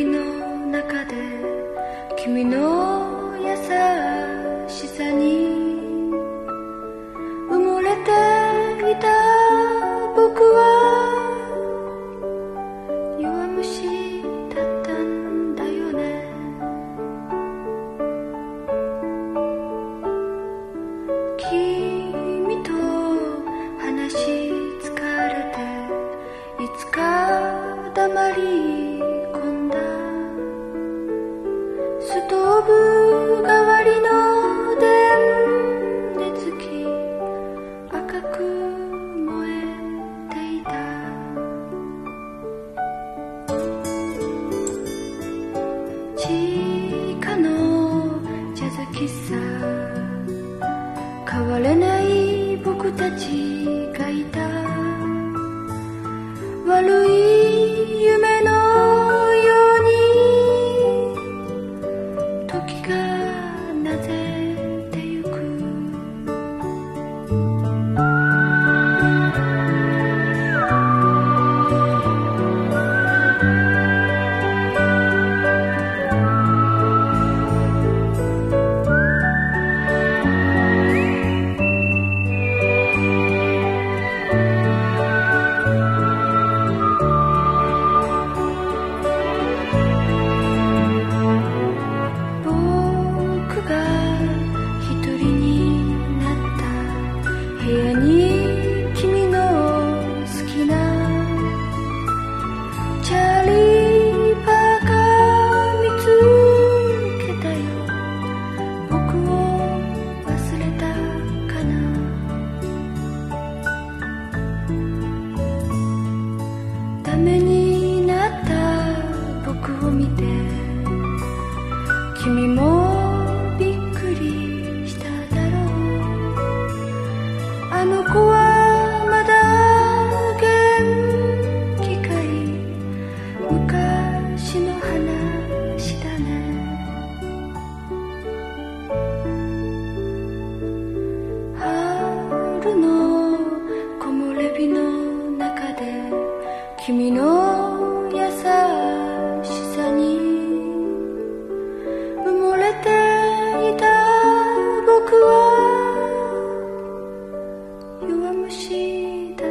りの中で君の優しさに埋もれていた僕は弱虫だったんだよね。君と話し変われない僕たちがいた。時が君の優しさに埋もれていた僕は弱虫だ。